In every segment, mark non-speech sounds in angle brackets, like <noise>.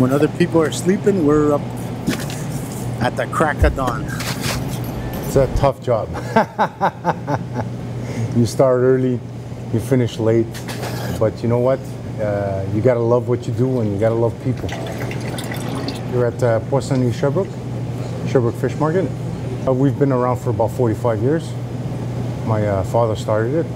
When other people are sleeping, we're up at the crack of dawn. It's a tough job. <laughs> you start early, you finish late, but you know what? Uh, you gotta love what you do and you gotta love people. You're at uh, Poissonnerie Sherbrooke, Sherbrooke Fish Market. Uh, we've been around for about 45 years. My uh, father started it,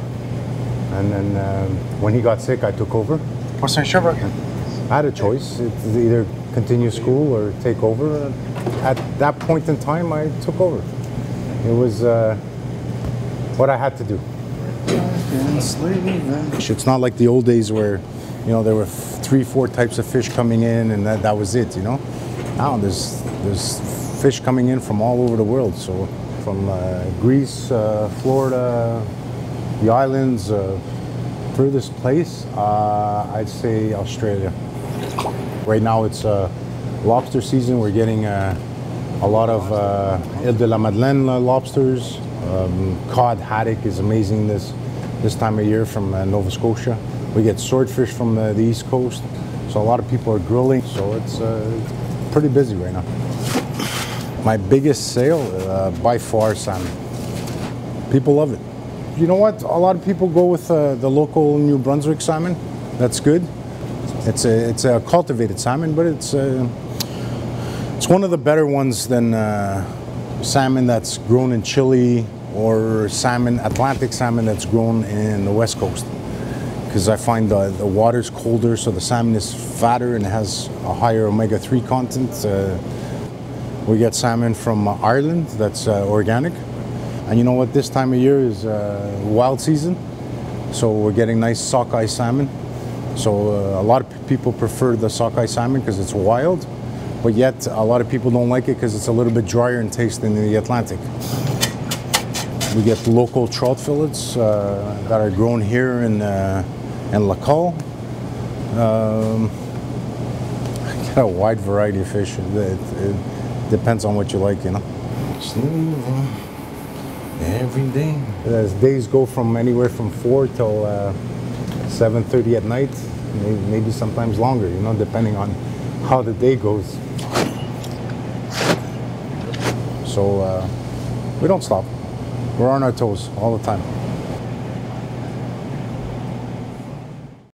and then um, when he got sick, I took over. Poissonnerie Sherbrooke. Had a choice. It's either continue school or take over. At that point in time, I took over. It was uh, what I had to do. It's not like the old days where, you know, there were three, four types of fish coming in and that, that was it, you know. Now there's there's fish coming in from all over the world. So from uh, Greece, uh, Florida, the islands, uh, furthest place, uh, I'd say Australia. Right now it's uh, lobster season. We're getting uh, a lot of uh, Ile de la Madeleine uh, lobsters. Um, cod haddock is amazing this this time of year from uh, Nova Scotia. We get swordfish from uh, the east coast. So a lot of people are grilling. So it's, uh, pretty busy right now. My biggest sale by far salmon. People love it. You know what? A lot of people go with the local New Brunswick salmon. That's good. It's a it's a cultivated salmon, but it's uh, it's one of the better ones than uh, salmon that's grown in Chile or salmon Atlantic salmon that's grown in the west coast. Because I find the, the water's colder, so the salmon is fatter and has a higher omega-3 content. Uh, we get salmon from Ireland that's uh, organic. And you know what? This time of year is uh, wild season, so we're getting nice sockeye salmon. So uh, a lot of people prefer the sockeye salmon because it's wild, but yet a lot of people don't like it because it's a little bit drier in taste than the Atlantic. We get local trout fillets uh, that are grown here in uh, in Lacal. Um, get a wide variety of fish. It, it depends on what you like, you know. Every day. As days go from anywhere from four till uh, seven thirty at night, maybe, maybe sometimes longer. You know, depending on how the day goes. So uh, we don't stop. We're on our toes all the time.